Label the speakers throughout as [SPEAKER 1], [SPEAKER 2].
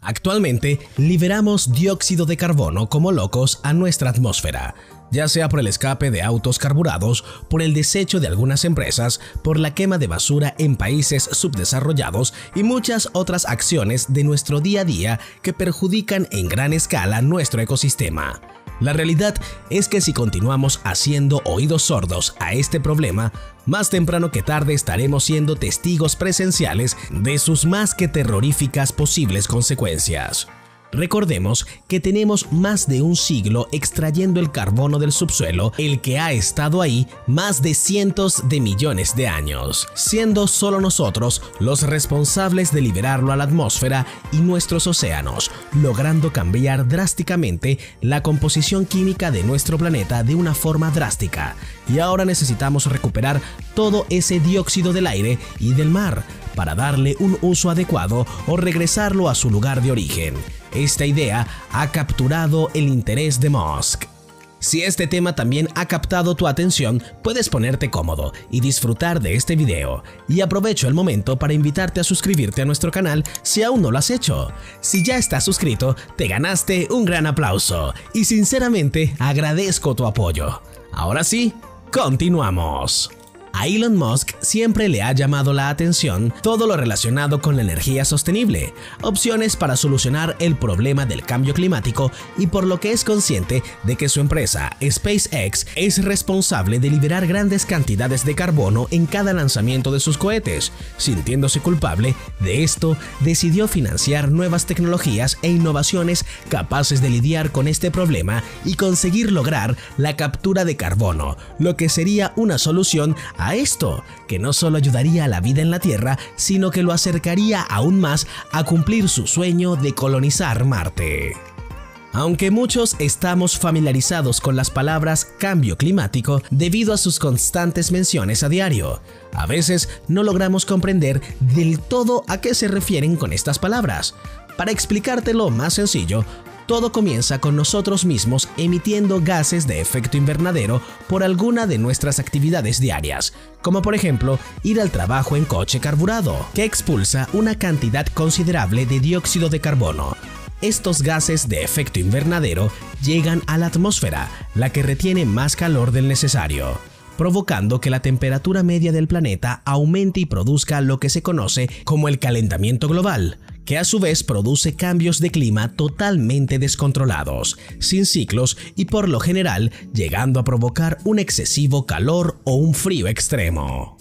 [SPEAKER 1] Actualmente, liberamos dióxido de carbono como locos a nuestra atmósfera, ya sea por el escape de autos carburados, por el desecho de algunas empresas, por la quema de basura en países subdesarrollados y muchas otras acciones de nuestro día a día que perjudican en gran escala nuestro ecosistema. La realidad es que si continuamos haciendo oídos sordos a este problema, más temprano que tarde estaremos siendo testigos presenciales de sus más que terroríficas posibles consecuencias. Recordemos que tenemos más de un siglo extrayendo el carbono del subsuelo, el que ha estado ahí más de cientos de millones de años, siendo solo nosotros los responsables de liberarlo a la atmósfera y nuestros océanos, logrando cambiar drásticamente la composición química de nuestro planeta de una forma drástica. Y ahora necesitamos recuperar todo ese dióxido del aire y del mar para darle un uso adecuado o regresarlo a su lugar de origen. Esta idea ha capturado el interés de Musk. Si este tema también ha captado tu atención, puedes ponerte cómodo y disfrutar de este video. Y aprovecho el momento para invitarte a suscribirte a nuestro canal si aún no lo has hecho. Si ya estás suscrito, te ganaste un gran aplauso y sinceramente agradezco tu apoyo. Ahora sí, continuamos. A Elon Musk siempre le ha llamado la atención todo lo relacionado con la energía sostenible, opciones para solucionar el problema del cambio climático y por lo que es consciente de que su empresa SpaceX es responsable de liberar grandes cantidades de carbono en cada lanzamiento de sus cohetes. Sintiéndose culpable de esto, decidió financiar nuevas tecnologías e innovaciones capaces de lidiar con este problema y conseguir lograr la captura de carbono, lo que sería una solución a esto, que no solo ayudaría a la vida en la Tierra, sino que lo acercaría aún más a cumplir su sueño de colonizar Marte. Aunque muchos estamos familiarizados con las palabras cambio climático debido a sus constantes menciones a diario, a veces no logramos comprender del todo a qué se refieren con estas palabras. Para explicártelo más sencillo, todo comienza con nosotros mismos emitiendo gases de efecto invernadero por alguna de nuestras actividades diarias, como por ejemplo ir al trabajo en coche carburado, que expulsa una cantidad considerable de dióxido de carbono. Estos gases de efecto invernadero llegan a la atmósfera, la que retiene más calor del necesario provocando que la temperatura media del planeta aumente y produzca lo que se conoce como el calentamiento global, que a su vez produce cambios de clima totalmente descontrolados, sin ciclos y por lo general llegando a provocar un excesivo calor o un frío extremo.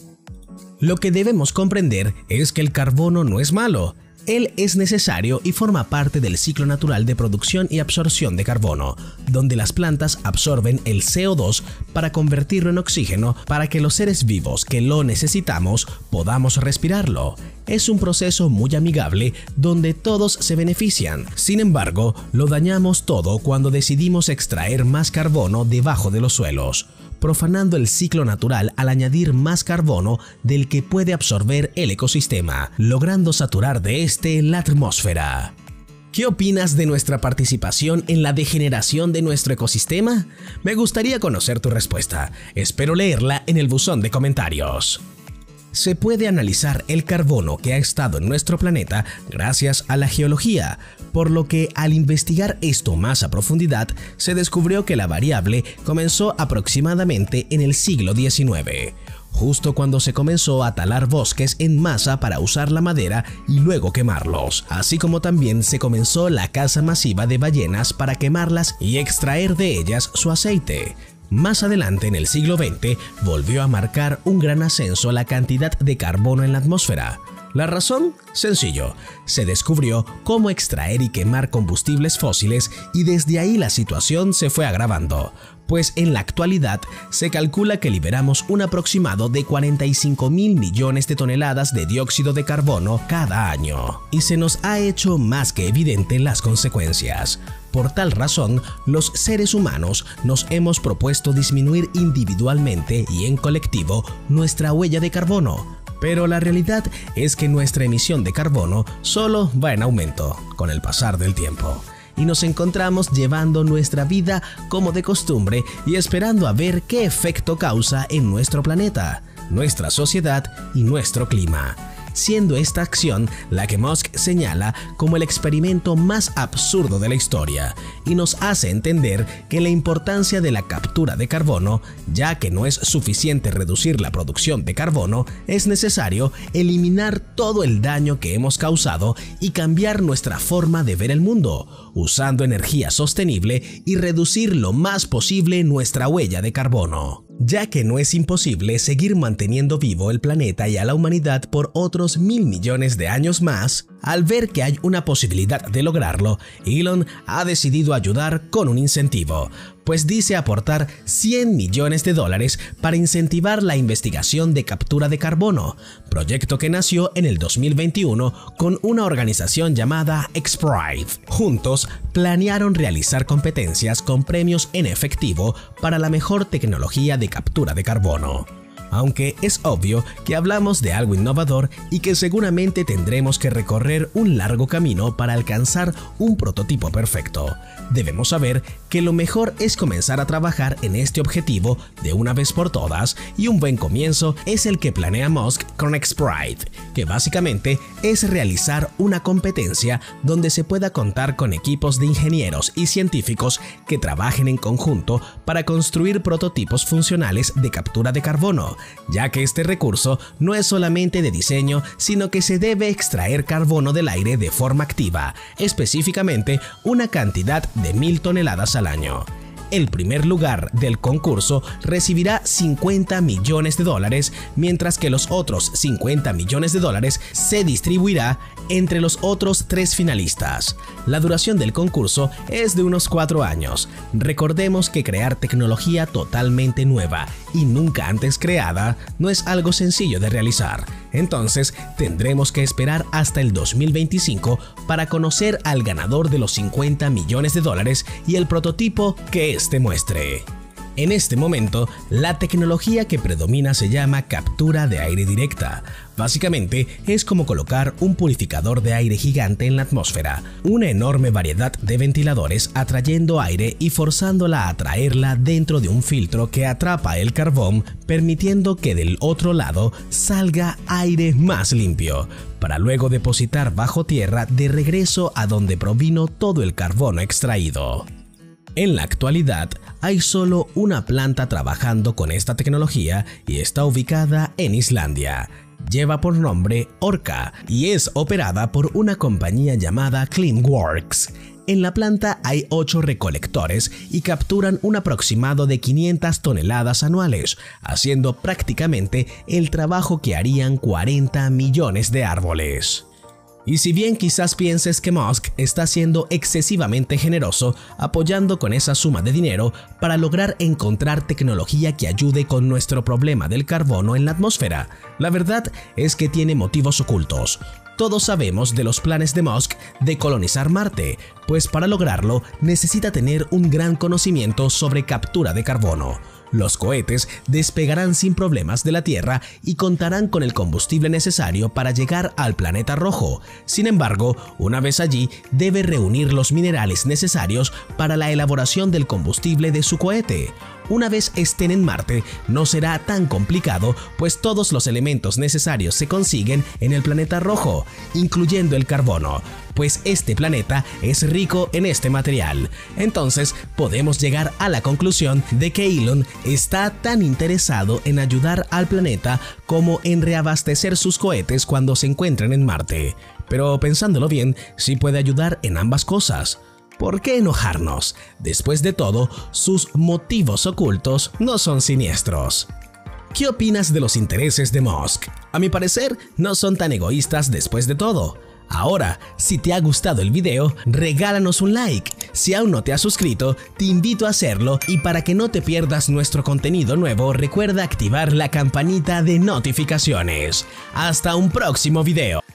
[SPEAKER 1] Lo que debemos comprender es que el carbono no es malo, él es necesario y forma parte del ciclo natural de producción y absorción de carbono, donde las plantas absorben el CO2 para convertirlo en oxígeno para que los seres vivos que lo necesitamos podamos respirarlo. Es un proceso muy amigable donde todos se benefician. Sin embargo, lo dañamos todo cuando decidimos extraer más carbono debajo de los suelos profanando el ciclo natural al añadir más carbono del que puede absorber el ecosistema, logrando saturar de este la atmósfera. ¿Qué opinas de nuestra participación en la degeneración de nuestro ecosistema? Me gustaría conocer tu respuesta. Espero leerla en el buzón de comentarios se puede analizar el carbono que ha estado en nuestro planeta gracias a la geología, por lo que al investigar esto más a profundidad se descubrió que la variable comenzó aproximadamente en el siglo XIX justo cuando se comenzó a talar bosques en masa para usar la madera y luego quemarlos, así como también se comenzó la caza masiva de ballenas para quemarlas y extraer de ellas su aceite. Más adelante en el siglo XX volvió a marcar un gran ascenso la cantidad de carbono en la atmósfera. La razón? Sencillo, se descubrió cómo extraer y quemar combustibles fósiles y desde ahí la situación se fue agravando, pues en la actualidad se calcula que liberamos un aproximado de 45 mil millones de toneladas de dióxido de carbono cada año, y se nos ha hecho más que evidente las consecuencias. Por tal razón, los seres humanos nos hemos propuesto disminuir individualmente y en colectivo nuestra huella de carbono, pero la realidad es que nuestra emisión de carbono solo va en aumento con el pasar del tiempo y nos encontramos llevando nuestra vida como de costumbre y esperando a ver qué efecto causa en nuestro planeta, nuestra sociedad y nuestro clima. Siendo esta acción la que Musk señala como el experimento más absurdo de la historia y nos hace entender que la importancia de la captura de carbono, ya que no es suficiente reducir la producción de carbono, es necesario eliminar todo el daño que hemos causado y cambiar nuestra forma de ver el mundo, usando energía sostenible y reducir lo más posible nuestra huella de carbono ya que no es imposible seguir manteniendo vivo el planeta y a la humanidad por otros mil millones de años más, al ver que hay una posibilidad de lograrlo, Elon ha decidido ayudar con un incentivo, pues dice aportar 100 millones de dólares para incentivar la investigación de captura de carbono, proyecto que nació en el 2021 con una organización llamada XPRIZE. Juntos planearon realizar competencias con premios en efectivo para la mejor tecnología de captura de carbono aunque es obvio que hablamos de algo innovador y que seguramente tendremos que recorrer un largo camino para alcanzar un prototipo perfecto. Debemos saber que lo mejor es comenzar a trabajar en este objetivo de una vez por todas y un buen comienzo es el que planea Musk con XPRIZE, que básicamente es realizar una competencia donde se pueda contar con equipos de ingenieros y científicos que trabajen en conjunto para construir prototipos funcionales de captura de carbono ya que este recurso no es solamente de diseño, sino que se debe extraer carbono del aire de forma activa, específicamente una cantidad de mil toneladas al año el primer lugar del concurso recibirá 50 millones de dólares, mientras que los otros 50 millones de dólares se distribuirá entre los otros tres finalistas. La duración del concurso es de unos cuatro años. Recordemos que crear tecnología totalmente nueva y nunca antes creada no es algo sencillo de realizar. Entonces tendremos que esperar hasta el 2025 para conocer al ganador de los 50 millones de dólares y el prototipo que este muestre. En este momento, la tecnología que predomina se llama captura de aire directa. Básicamente, es como colocar un purificador de aire gigante en la atmósfera, una enorme variedad de ventiladores atrayendo aire y forzándola a atraerla dentro de un filtro que atrapa el carbón, permitiendo que del otro lado salga aire más limpio, para luego depositar bajo tierra de regreso a donde provino todo el carbono extraído. En la actualidad, hay solo una planta trabajando con esta tecnología y está ubicada en Islandia. Lleva por nombre Orca y es operada por una compañía llamada Cleanworks. En la planta hay 8 recolectores y capturan un aproximado de 500 toneladas anuales, haciendo prácticamente el trabajo que harían 40 millones de árboles. Y si bien quizás pienses que Musk está siendo excesivamente generoso apoyando con esa suma de dinero para lograr encontrar tecnología que ayude con nuestro problema del carbono en la atmósfera, la verdad es que tiene motivos ocultos. Todos sabemos de los planes de Musk de colonizar Marte, pues para lograrlo necesita tener un gran conocimiento sobre captura de carbono. Los cohetes despegarán sin problemas de la Tierra y contarán con el combustible necesario para llegar al planeta rojo. Sin embargo, una vez allí, debe reunir los minerales necesarios para la elaboración del combustible de su cohete. Una vez estén en Marte, no será tan complicado, pues todos los elementos necesarios se consiguen en el planeta rojo, incluyendo el carbono, pues este planeta es rico en este material. Entonces, podemos llegar a la conclusión de que Elon está tan interesado en ayudar al planeta como en reabastecer sus cohetes cuando se encuentren en Marte. Pero pensándolo bien, sí puede ayudar en ambas cosas. ¿Por qué enojarnos? Después de todo, sus motivos ocultos no son siniestros. ¿Qué opinas de los intereses de Musk? A mi parecer, no son tan egoístas después de todo. Ahora, si te ha gustado el video, regálanos un like. Si aún no te has suscrito, te invito a hacerlo y para que no te pierdas nuestro contenido nuevo, recuerda activar la campanita de notificaciones. Hasta un próximo video.